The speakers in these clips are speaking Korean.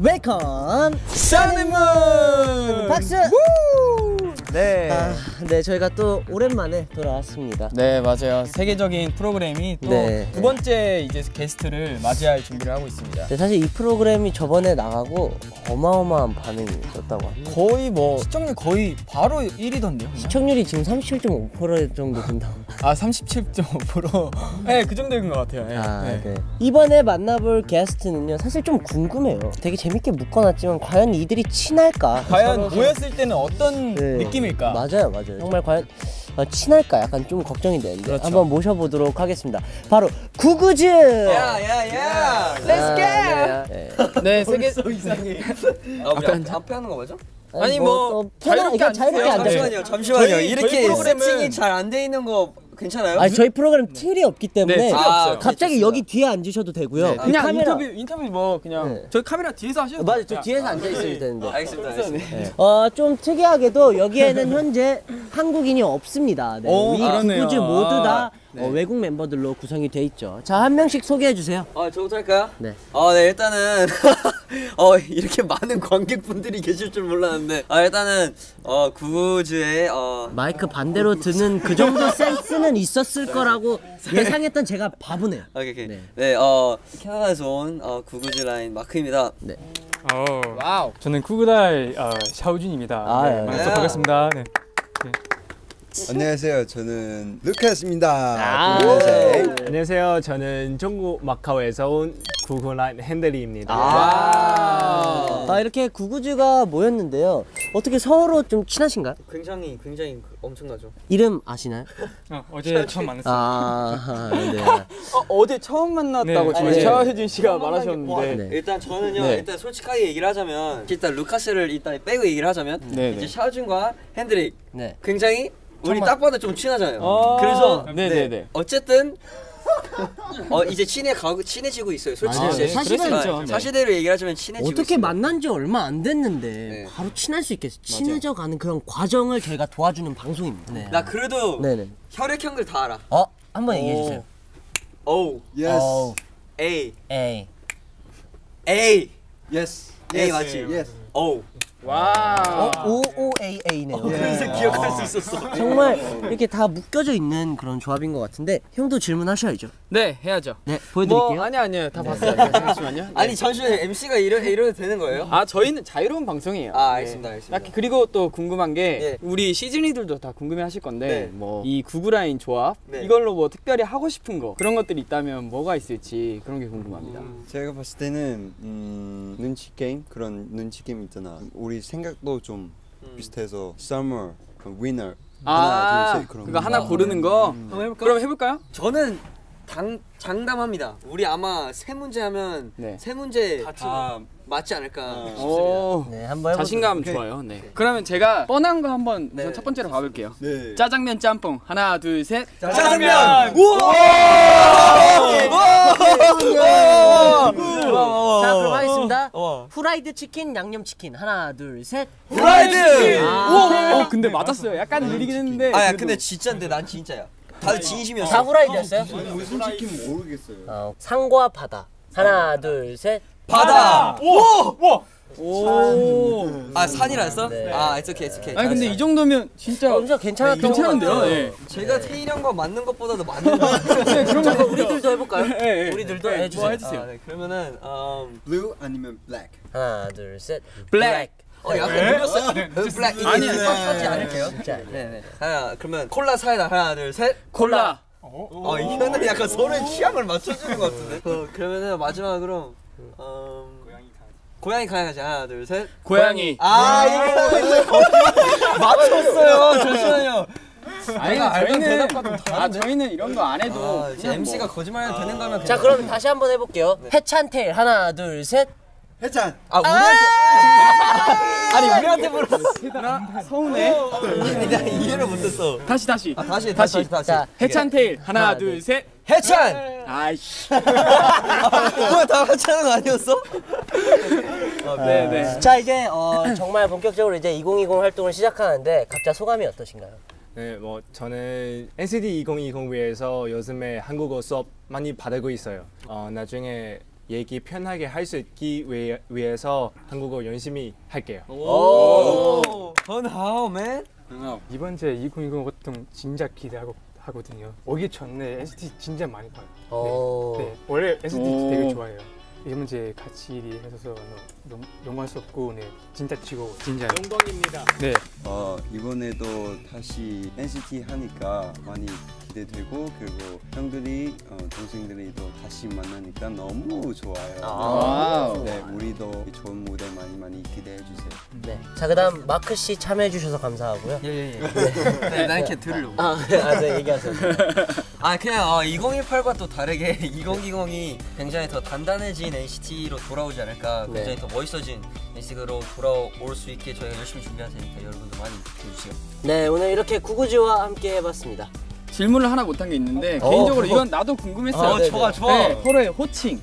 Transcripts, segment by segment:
Welcome Sun & Moon 박수. 네. 아, 네 저희가 또 오랜만에 돌아왔습니다. 네 맞아요 세계적인 프로그램이 또 두 네. 번째 이제 게스트를 맞이할 준비를 하고 있습니다 네, 사실 이 프로그램이 저번에 나가고 어마어마한 반응이 있었다고 합니다. 거의 뭐 시청률 거의 바로 1위던데요 시청률이 지금 37.5% 정도 된다고. 아 37.5% 네 그 정도인 것 같아요 네. 아, 네. 네. 이번에 만나볼 게스트는요 사실 좀 궁금해요. 되게 재밌게 묶어놨지만 과연 이들이 친할까? 과연 모였을 때는 어떤 네. 느낌일까 맞아요, 맞아요. 정말 과연 어, 친할까? 약간 좀 걱정이 되는데 그렇죠. 한번 모셔보도록 하겠습니다. 바로 구구즈. 야야야 Let's go. 네 세계 아 우리 앞, 앞에 하는 거 맞아? 아니, 뭐, 또 편하게 자유롭게 자유롭게 앉으세요. 앉아요. 잠시만요 잠시만요 저희- 이렇게 저희 프로그램은- 세팅이 잘 안 돼 있는 거 괜찮아요? 아니 저희 프로그램 틀이 없기 때문에 네, 틀이 아, 없어요. 갑자기 좋습니다. 여기 뒤에 앉으셔도 되고요. 그 그냥 카메라- 인터뷰 인터뷰 뭐 그냥 네. 저희 카메라 뒤에서 하셔도 맞아요. 돼요. 저 뒤에서 앉아 있어야 되는데. 알겠습니다 알겠습니다 어, 좀 특이하게도 여기에는 현재 한국인이 없습니다. 네. 오, 이 그러네요. 구구즈 모두 다 네. 어, 외국 멤버들로 구성이 돼 있죠. 자, 한 명씩 소개해 주세요. 아 저부터 할까요? 네. 아, 네, 일단은, 어, 이렇게 많은 관객분들이 계실 줄 몰랐는데, 아, 일단은, 어, 구구즈의, 어, 마이크 반대로 드는 그 정도 센스는 있었을 거라고 예상했던 제가 바보네요. 오케이, 오케이. 네. 네, 어, 캐나다에서 온, 어, 구구즈 라인 마크입니다. 네. 어, wow 저는 쿠그달 어, 샤오준입니다. 아, 네, 예. 만나서 네. 반갑습니다. 네. 안녕하세요. 저는 루카스입니다. 아. 네. 안녕하세요. 저는 중국 마카오에서 온 구구라인 헨드리입니다. 아, 이렇게 구구즈가 모였는데요. 어떻게 서로 좀 친하신가요? 굉장히, 굉장히 그- 엄청나죠. 이름 아시나요? 어, 어제 처음 만났어요. 아, 네. 어, 어제 처음 만났다고 네. 지금 네. 차혜진 씨가 말하셨는데 네. 일단 저는요, 네. 일단 솔직하게 얘기를 하자면, 일단 루카스를 일단 빼고 얘기를 하자면, 네, 이제 네. 샤오준과 핸드릭, 네. 굉장히 우리 정말- 딱 봐도 좀 친하잖아요. 아, 그래서 네네네. 어쨌든 어 이제 친해 가고 친해지고 있어요. 솔직히 아. 네. 사실은 아. 네. 사실대로 얘기를 하자면 친해지고 어떻게 있습니다. 만난 지 얼마 안 됐는데 네. 바로 친할 수 있게 친해져 가는 그런 과정을 저희가 도와주는 방송입니다. 네. 나 그래도 네네. 혈액형들 다 알아. 어, 한번 얘기해 주세요. O Yes. 어, A A. A Yes. A 맞지? Yes. O. wow O O A A네요. 그래서 기억할 수 있었어. 정말 이렇게 다 묶여져 있는 그런 조합인 것 같은데 형도 질문하셔야죠. 네 해야죠 네, 보여드릴게요. 뭐 아니 아니요 다 봤어요 네, 잠시만요 네. 아니 잠시만 MC가 이러 이러도 되는 거예요? 아 저희는 자유로운 방송이에요. 아, 알겠습니다, 알겠습니다. 딱 그리고 또 궁금한 게 예. 우리 시즈니들도 다 궁금해하실 건데 네. 뭐 이 구구라인 조합 네. 이걸로 뭐 특별히 하고 싶은 거 그런 것들이 있다면 뭐가 있을지 그런 게 궁금합니다. 제가 봤을 때는 음, 눈치 게임 그런 눈치 게임 있잖아. 우리 생각도 좀 비슷해서 Summer, Winner. 아 하나, 둘, 셋 그런 그거 거. 하나 고르는 거 한번 해볼까? 그럼 해볼까요? 저는 당 장담합니다. 우리 아마 세 문제 하면 네. 세 문제 다 맞지 않을까 어. 싶습니다. 오 네, 한번 해보세요. 자신감 좋아요. 네. 그러면 제가 뻔한 거 한번 우선 네. 첫 번째로 가볼게요. 네. 짜장면 짬뽕 하나 둘 셋. 짜장면! 자, 그럼 하겠습니다. 와. 후라이드 치킨, 양념 치킨. 하나, 둘, 셋. 프라이드! 아, 어 근데 맞았어요. 약간 느리긴 했는데. 아야 그래도. 근데 진짜인데 난 진짜야. 다들 진심이었어. 다 후라이드였어요? 무슨 치킨 모르겠어요. 어, 상과 바다. 하나, 둘, 셋. 바다. 오. 아 산이라 했어? 네. 아 it's okay, it's okay. 아니 근데. 이 정도면 진짜 어, 진짜 괜찮았던 것 괜찮은데요. 예. 제가 태일 형과 맞는 것보다도 거 같아요. 네, 거 그럼 우리들도 해볼까요? 예, 예. 우리들도 네, 해주세요. 뭐 해주세요. 아, 네. 그러면은 음, Blue 아니면 Black. 하나, 둘, 셋. 블랙. 어 약간 느렸어. 블랙 아니, 하지 않을게요. 자, 네네. 하나 그러면 콜라 사이다 하나 둘 셋. 콜라. 어 이거는 약간 서로의 취향을 맞춰주는 것 같은데. 어, 그러면은 마지막으로 음, 고양이 강아지 하나 둘 셋. 고양이. 아 이거 맞췄어요. 잠시만요. 아니 저희는 아 저희는 이런 거 안 해도 아, MC가 거짓말 되는 거면 자, 그럼 다시 한번 해볼게요. 해찬 테일. 하나, 둘, 셋. 해찬. 아 우리한테 아 니 우리한테 물었어. 나 서운해. 나 이해를 못했어. 다시 다시. 아 다시 다시. 다시 다시. 자, 해찬 테일 하나 둘 셋. 해찬. 아이씨. 뭐야 다 같이 하는 거 아니었어? 네 네. 자, 이제 어, 정말 본격적으로 이제 2020 활동을 시작하는데 각자 소감이 어떠신가요? 네, 뭐 저는 NCT 2020 위해서 요즘에 한국어 수업 많이 받고 있어요. 어, 나중에 얘기 편하게 할 수 있기 위해, 위해서 한국어 열심히 할게요. 오. 헌하오 맨. 이번 제 2020 활동 진짜 기대하고 하거든요. 오기 전에 NCT 진짜 많이 봐요. 오. 네, 원래 NCT 오. 되게 좋아해요. 이번 제 같이 일이 해서 너무 영광 스럽고 네 진짜 치고 진짜 영광입니다. 네 어, 이번에도 다시 NCT 하니까 많이 기대되고 그리고 형들이 어, 동생들이 또 다시 만나니까 너무 좋아요. wow. 네, 우리도 좋은 무대 많이 많이 기대해 주세요. 네. 자, 그다음 마크 씨 참여해 주셔서 감사하고요. 예예 예. 네, 난 이렇게 들으려고. 아, 아, 네, 얘기하세요. 아 그냥 어, 2018과 또 다르게 2020이 굉장히 더 단단해진 NCT로 돌아오지 않을까 네. 굉장히 더 멋있어진 NCT로 돌아올 수 있게 저희가 열심히 준비할 테니까 여러분도 많이 기대해 주세요 네, 오늘 이렇게 구구즈와 함께 해봤습니다. 질문을 하나 못한 게 있는데 어. 개인적으로 이건 나도 궁금했어요. 아, 네네. 좋아 좋아 네, 서로의 호칭.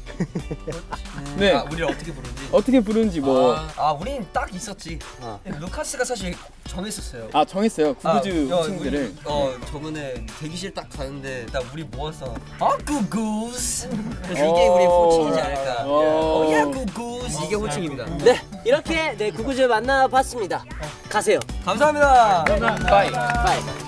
네. 아, 우리를 어떻게 부르는지 어떻게 부르는지 뭐. 아, 아 우린 딱 있었지 어. 루카스가 사실 정했었어요 아, 정했어요. 구구즈 아, 야, 호칭들을. 우리, 어 저번에 대기실 딱 가는데 딱 우리 모았어 아 구구스 그래서 이게 우리 호칭이지 않을까 어. 어야 구구즈 이게 호칭입니다 네, 이렇게 네 구구즈 만나봤습니다. 가세요. 감사합니다 bye. bye.